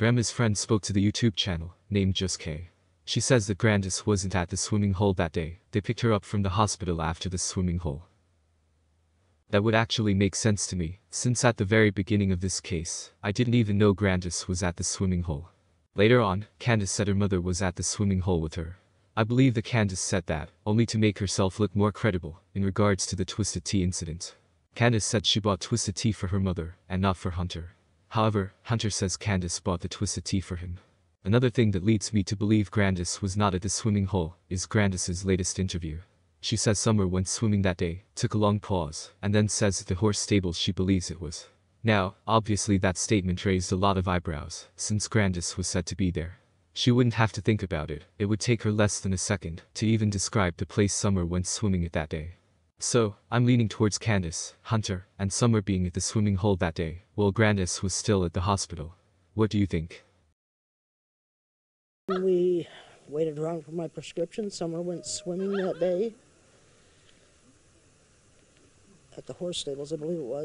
Grandus's friend spoke to the YouTube channel, named Just Kay. She says that Grandus wasn't at the swimming hole that day, they picked her up from the hospital after the swimming hole. That would actually make sense to me, since at the very beginning of this case, I didn't even know Grandus was at the swimming hole. Later on, Candus said her mother was at the swimming hole with her. I believe that Candus said that, only to make herself look more credible, in regards to the Twisted Tea incident. Candus said she bought Twisted Tea for her mother, and not for Hunter. However, Hunter says Candus bought the Twisted Tea for him. Another thing that leads me to believe Grandus was not at the swimming hole, is Grandus's latest interview. She says Summer went swimming that day, took a long pause, and then says the horse stables she believes it was. Now, obviously that statement raised a lot of eyebrows, since Grandus was said to be there. She wouldn't have to think about it, it would take her less than a second to even describe the place Summer went swimming at that day. So, I'm leaning towards Candus, Hunter, and Summer being at the swimming hole that day, while Grandus was still at the hospital. What do you think? We waited around for my prescription. Summer went swimming that day at the horse stables, I believe it was.